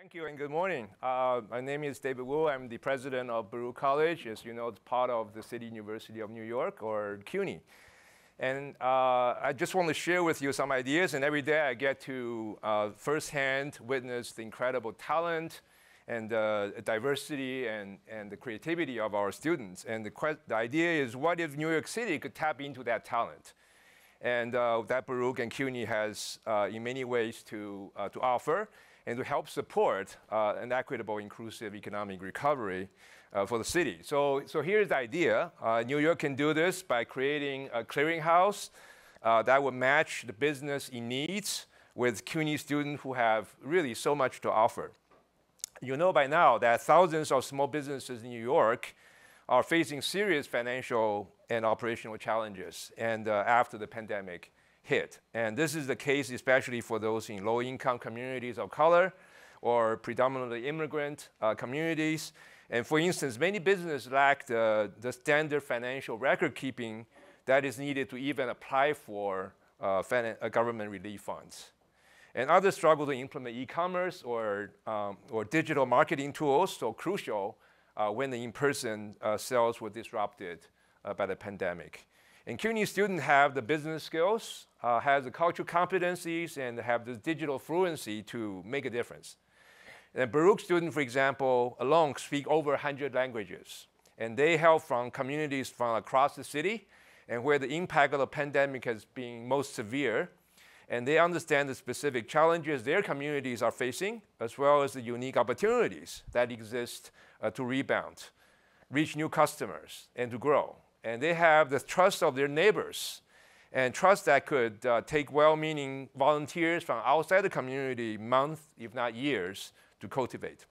Thank you and good morning. Uh, my name is David Wu. I'm the president of Baruch College. As you know, it's part of the City University of New York, or CUNY. And uh, I just want to share with you some ideas. And every day I get to uh, firsthand witness the incredible talent and uh, diversity and, and the creativity of our students. And the, the idea is, what if New York City could tap into that talent? And uh, that Baruch and CUNY has, uh, in many ways, to, to offer and to help support uh, an equitable, inclusive economic recovery uh, for the city. So, so here's the idea. Uh, New York can do this by creating a clearinghouse uh, that would match the business in needs with CUNY students who have really so much to offer. You know by now that thousands of small businesses in New York are facing serious financial and operational challenges and uh, after the pandemic hit. And this is the case especially for those in low-income communities of color or predominantly immigrant uh, communities. And for instance, many businesses lack the, the standard financial record keeping that is needed to even apply for uh, uh government relief funds. And others struggle to implement e-commerce or, um, or digital marketing tools, so crucial uh, when the in-person uh, sales were disrupted uh, by the pandemic. And CUNY students have the business skills, uh, have the cultural competencies, and have the digital fluency to make a difference. And Baruch students, for example, alone speak over 100 languages. And they hail from communities from across the city and where the impact of the pandemic has been most severe. And they understand the specific challenges their communities are facing, as well as the unique opportunities that exist uh, to rebound, reach new customers, and to grow and they have the trust of their neighbors and trust that could uh, take well-meaning volunteers from outside the community months, if not years, to cultivate.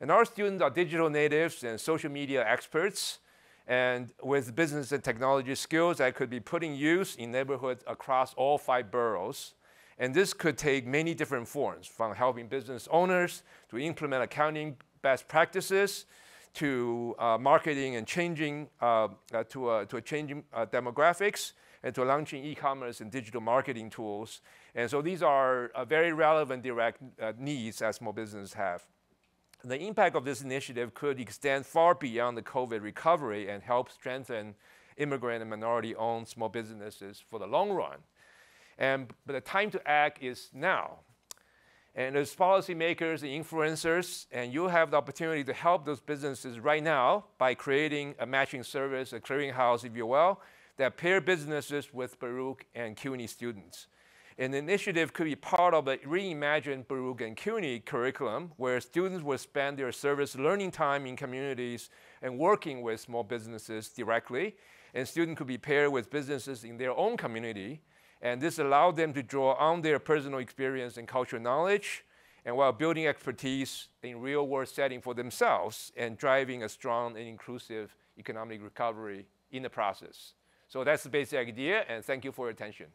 And our students are digital natives and social media experts, and with business and technology skills that could be put in use in neighborhoods across all five boroughs. And this could take many different forms, from helping business owners to implement accounting best practices to uh, marketing and changing uh, uh to, a, to a changing uh, demographics and to launching e-commerce and digital marketing tools. And so these are uh, very relevant direct needs that small businesses have. The impact of this initiative could extend far beyond the COVID recovery and help strengthen immigrant and minority-owned small businesses for the long run. And, but the time to act is now. And as policymakers and influencers, and you have the opportunity to help those businesses right now by creating a matching service, a clearinghouse, if you will, that pair businesses with Baruch and CUNY students. An initiative could be part of a reimagined Baruch and CUNY curriculum where students will spend their service learning time in communities and working with small businesses directly. And students could be paired with businesses in their own community and this allowed them to draw on their personal experience and cultural knowledge, and while building expertise in real world setting for themselves and driving a strong and inclusive economic recovery in the process. So that's the basic idea, and thank you for your attention.